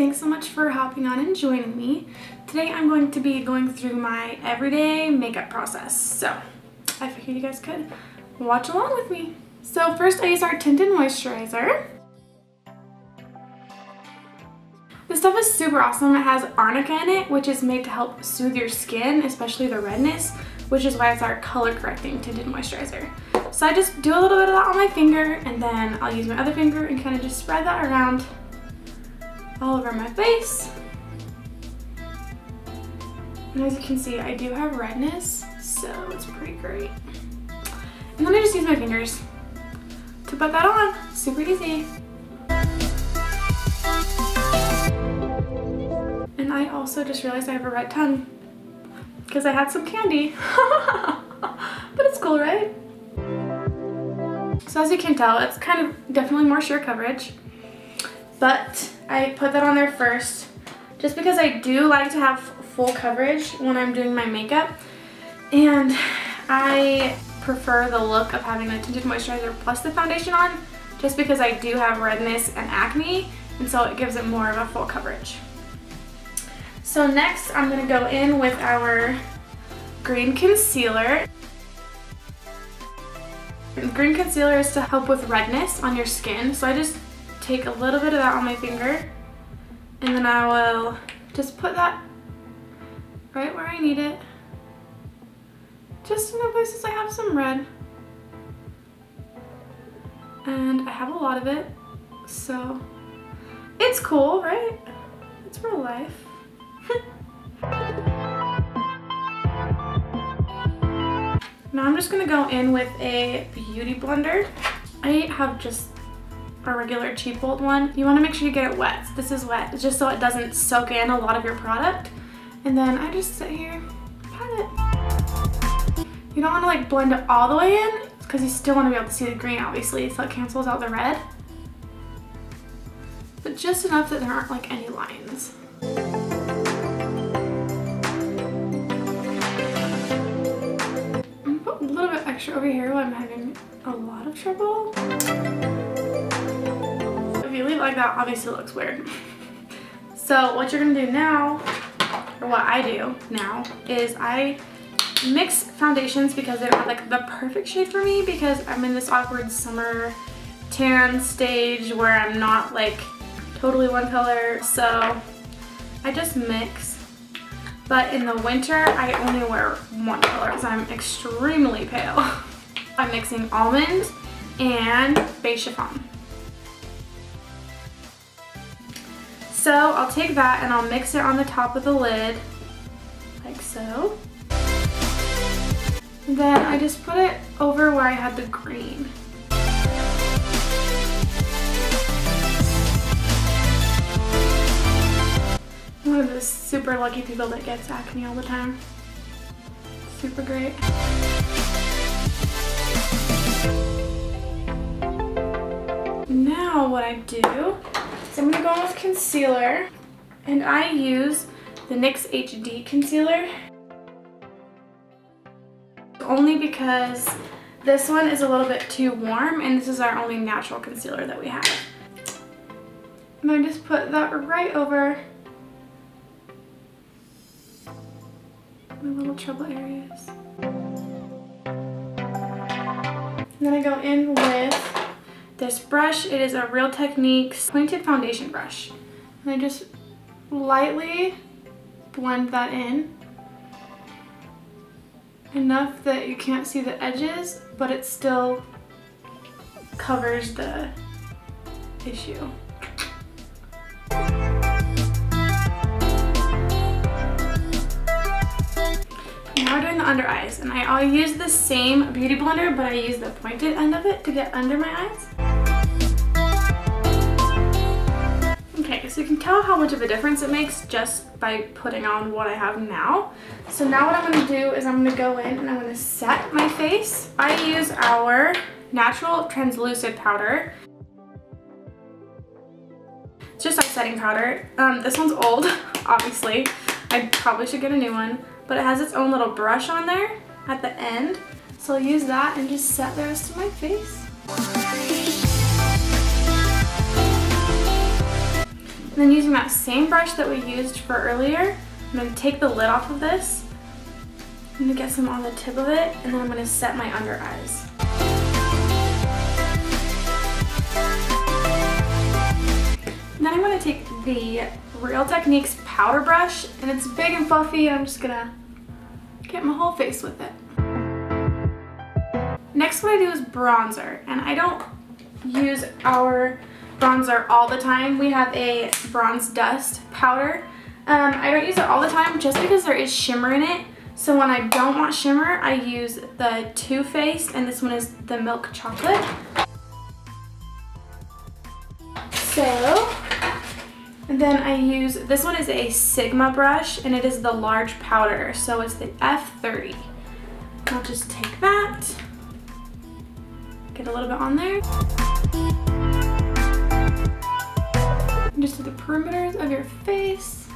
thanks so much for hopping on and joining me. Today I'm going to be going through my everyday makeup process. So I figured you guys could watch along with me. So first I use our tinted moisturizer. This stuff is super awesome. It has arnica in it, which is made to help soothe your skin, especially the redness, which is why it's our color correcting tinted moisturizer. So I just do a little bit of that on my finger and then I'll use my other finger and kind of just spread that around all over my face. And as you can see, I do have redness, so it's pretty great. And then I just use my fingers to put that on. Super easy. And I also just realized I have a red tongue because I had some candy. but it's cool, right? So as you can tell, it's kind of definitely more sheer coverage. But I put that on there first just because I do like to have full coverage when I'm doing my makeup. And I prefer the look of having the tinted moisturizer plus the foundation on just because I do have redness and acne and so it gives it more of a full coverage. So next I'm going to go in with our green concealer. Green concealer is to help with redness on your skin so I just take a little bit of that on my finger and then I will just put that right where I need it. Just in the places I have some red. And I have a lot of it, so it's cool, right? It's real life. now I'm just gonna go in with a beauty blender. I have just a regular cheap old one, you want to make sure you get it wet. This is wet, just so it doesn't soak in a lot of your product. And then I just sit here, pat it. You don't want to like blend it all the way in, because you still want to be able to see the green obviously, so it cancels out the red. But just enough that there aren't like any lines. I'm gonna put a little bit extra over here while I'm having a lot of trouble you leave it like that, obviously it looks weird. so what you're gonna do now, or what I do now, is I mix foundations because they're like the perfect shade for me because I'm in this awkward summer tan stage where I'm not like totally one color. So I just mix. But in the winter, I only wear one color because I'm extremely pale. I'm mixing almond and beige chiffon. So I'll take that and I'll mix it on the top of the lid, like so. Then I just put it over where I had the green. I'm one of those super lucky people that gets acne all the time. Super great. Now what I do I'm going to go with concealer. And I use the NYX HD concealer. Only because this one is a little bit too warm and this is our only natural concealer that we have. And I just put that right over my little trouble areas. And then I go in with this brush, it is a Real Techniques pointed foundation brush. And I just lightly blend that in. Enough that you can't see the edges, but it still covers the issue. Now we're doing the under eyes, and I, I'll use the same beauty blender, but I use the pointed end of it to get under my eyes. You can tell how much of a difference it makes just by putting on what I have now. So now what I'm going to do is I'm going to go in and I'm going to set my face. I use our natural translucent powder. It's just our setting powder. Um, this one's old, obviously. I probably should get a new one. But it has its own little brush on there at the end. So I'll use that and just set the rest of my face. Then using that same brush that we used for earlier, I'm gonna take the lid off of this. I'm gonna get some on the tip of it, and then I'm gonna set my under eyes. then I'm gonna take the Real Techniques powder brush, and it's big and fluffy, I'm just gonna get my whole face with it. Next what I do is bronzer, and I don't use our bronzer all the time. We have a bronze dust powder. Um, I don't use it all the time just because there is shimmer in it. So when I don't want shimmer, I use the Too Faced, and this one is the Milk Chocolate. So, and then I use, this one is a Sigma brush, and it is the large powder, so it's the F30. I'll just take that, get a little bit on there. Just to the perimeters of your face.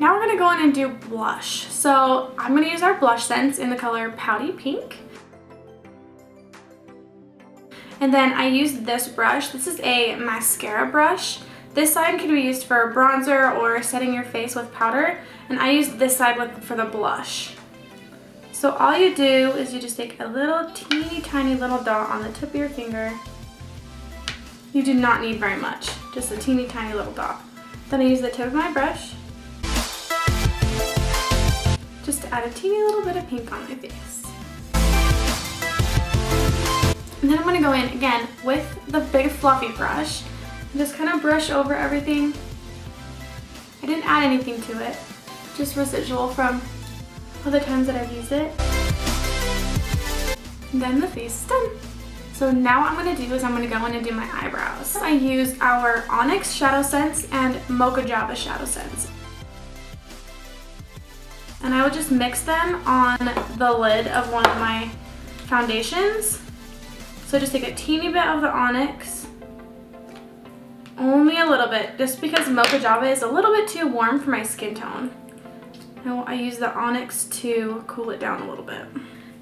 Now we're gonna go in and do blush. So I'm gonna use our Blushsense in the color Pouty Pink. And then I use this brush. This is a mascara brush. This side can be used for bronzer or setting your face with powder. And I use this side with, for the blush. So all you do is you just take a little teeny tiny little dot on the tip of your finger. You do not need very much, just a teeny tiny little dot. Then I use the tip of my brush just to add a teeny little bit of pink on my face. And then I'm going to go in again with the big fluffy brush and just kind of brush over everything. I didn't add anything to it, just residual from other times that I've used it. Then the face is done. So now what I'm going to do is I'm going to go in and do my eyebrows. I use our Onyx Shadow Sense and Mocha Java Shadow Sense. And I will just mix them on the lid of one of my foundations. So just take a teeny bit of the Onyx, only a little bit, just because Mocha Java is a little bit too warm for my skin tone. I use the Onyx to cool it down a little bit.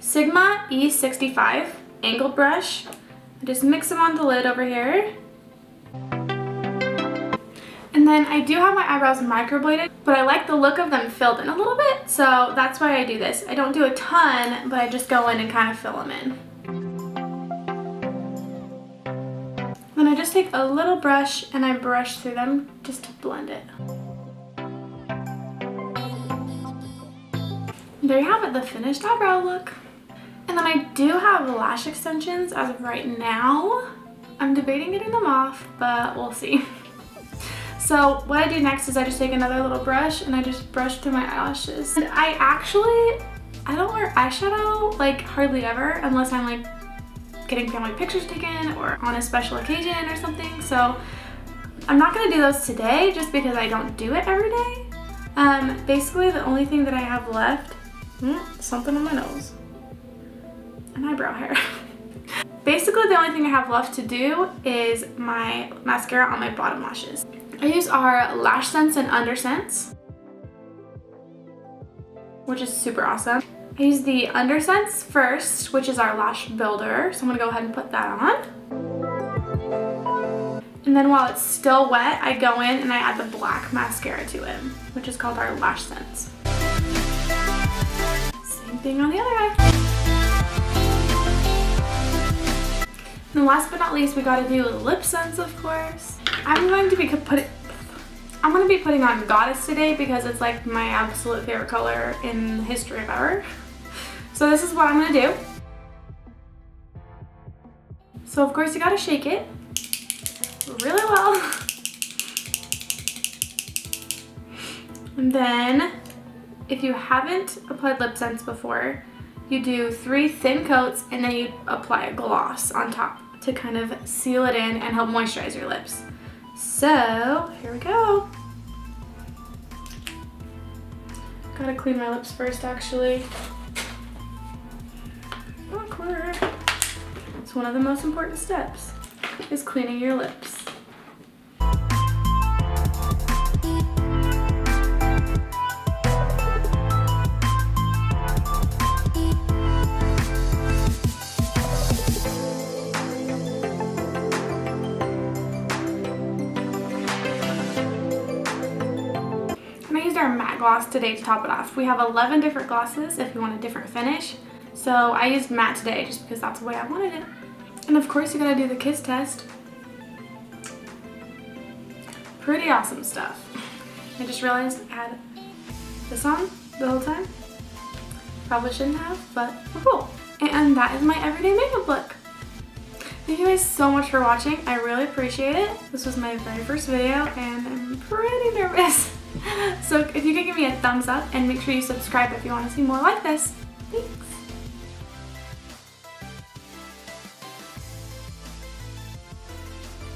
Sigma E65 angled brush. I just mix them on the lid over here. And then I do have my eyebrows microbladed, but I like the look of them filled in a little bit, so that's why I do this. I don't do a ton, but I just go in and kind of fill them in. Then I just take a little brush and I brush through them just to blend it. There you have it, the finished eyebrow look. And then I do have lash extensions as of right now. I'm debating getting them off, but we'll see. So what I do next is I just take another little brush and I just brush through my eyelashes. And I actually, I don't wear eyeshadow like hardly ever unless I'm like getting family pictures taken or on a special occasion or something. So I'm not gonna do those today just because I don't do it every day. Um, basically the only thing that I have left Mm, something on my nose. And eyebrow hair. Basically, the only thing I have left to do is my mascara on my bottom lashes. I use our Lash Sense and Under Sense, which is super awesome. I use the Under Sense first, which is our lash builder. So I'm gonna go ahead and put that on. And then while it's still wet, I go in and I add the black mascara to it, which is called our Lash Sense thing on the other eye. And last but not least, we gotta do lip sense, of course. I'm going to be putting, I'm gonna be putting on Goddess today because it's like my absolute favorite color in the history of ever. So this is what I'm gonna do. So of course you gotta shake it really well. And then if you haven't applied lip sense before, you do three thin coats and then you apply a gloss on top to kind of seal it in and help moisturize your lips. So, here we go. Gotta clean my lips first, actually. Awkward. It's one of the most important steps, is cleaning your lips. Our matte gloss today to top it off. We have 11 different glosses if you want a different finish. So I used matte today just because that's the way I wanted it. And of course you gotta do the kiss test. Pretty awesome stuff. I just realized I had this on the whole time. Probably shouldn't have, but we're cool. And that is my everyday makeup look. Thank you guys so much for watching. I really appreciate it. This was my very first video and I'm pretty nervous. So if you could give me a thumbs up and make sure you subscribe if you want to see more like this. Thanks.